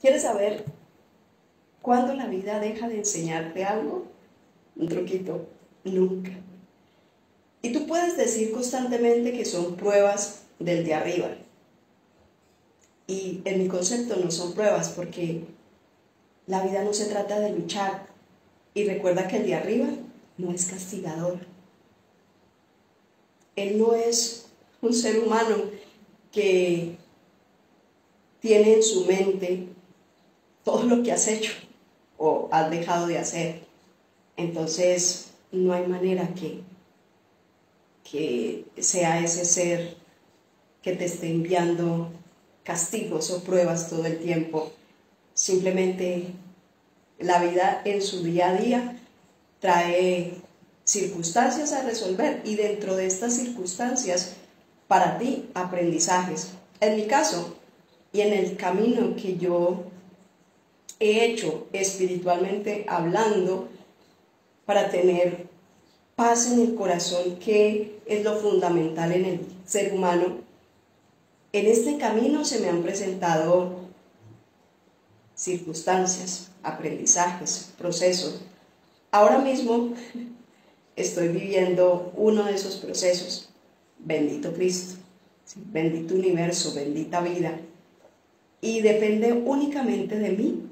¿Quieres saber cuándo la vida deja de enseñarte algo? Un truquito, nunca. Y tú puedes decir constantemente que son pruebas del de arriba. Y en mi concepto no son pruebas porque la vida no se trata de luchar. Y recuerda que el de arriba no es castigador. Él no es un ser humano que tiene en su mente todo lo que has hecho o has dejado de hacer. Entonces, no hay manera que, que sea ese ser que te esté enviando castigos o pruebas todo el tiempo. Simplemente la vida en su día a día trae circunstancias a resolver y dentro de estas circunstancias, para ti, aprendizajes. En mi caso, y en el camino que yo hecho espiritualmente hablando para tener paz en el corazón, que es lo fundamental en el ser humano, en este camino se me han presentado circunstancias, aprendizajes, procesos. Ahora mismo estoy viviendo uno de esos procesos. Bendito Cristo, bendito universo, bendita vida y depende únicamente de mí,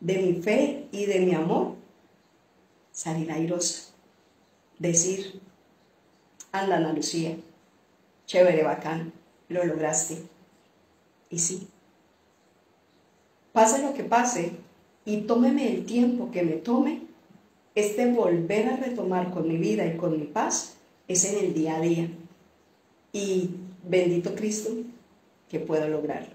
de mi fe y de mi amor, salir airosa, decir, anda Ana Lucía, chévere, bacán, lo lograste. Y sí, pase lo que pase y tómeme el tiempo que me tome, este volver a retomar con mi vida y con mi paz es en el día a día. Y bendito Cristo que puedo lograrlo.